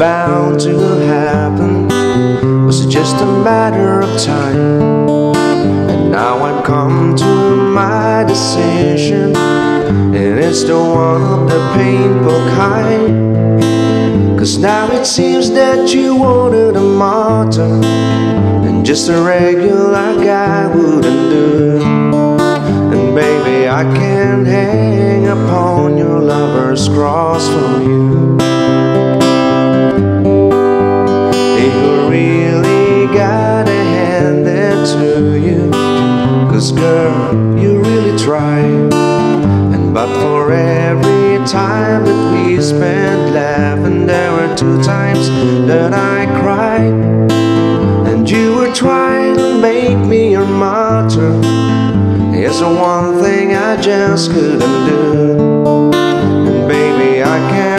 bound to happen? Was it just a matter of time? And now I've come to my decision, and it's the one of the painful kind. Cause now it seems that you wanted a martyr, and just a regular guy wouldn't do. And baby, I can't hang upon your lover's cross for. You to you. Cause girl, you really try. And but for every time that we spent laughing, there were two times that I cried. And you were trying to make me your martyr. It's the one thing I just couldn't do. And baby, I can't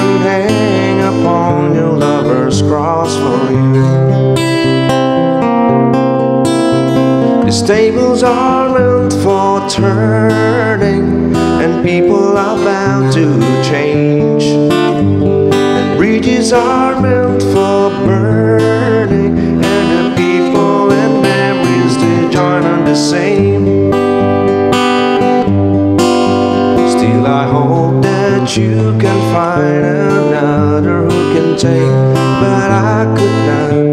The tables are meant for turning, and people are bound to change. And bridges are meant for burning, and the people and memories to join on the same. Still, I hope that you can find another who can take, but I could not.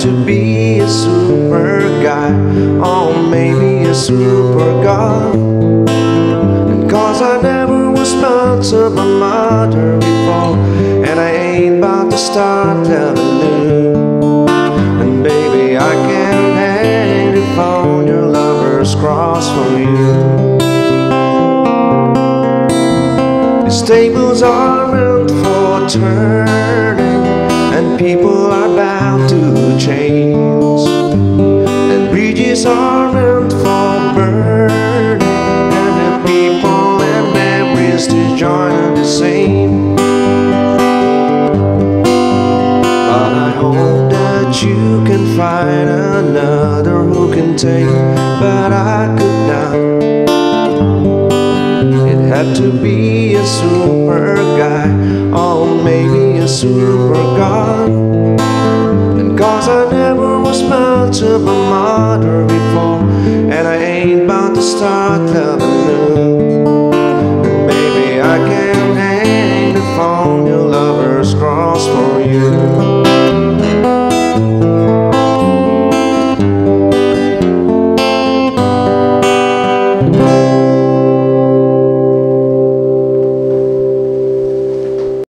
To be a super guy, or maybe a super god. And cause I never was of a mother before, and I ain't about to start loving new. And baby, I can't hang the phone your lover's cross for you. These tables are meant for turning, and people change. And bridges are meant for burning, and the people and memories to join the same. But I hope that you can find another who can take, but I could not. It had to be a super guy, or maybe a super mother before, and I ain't about to start loving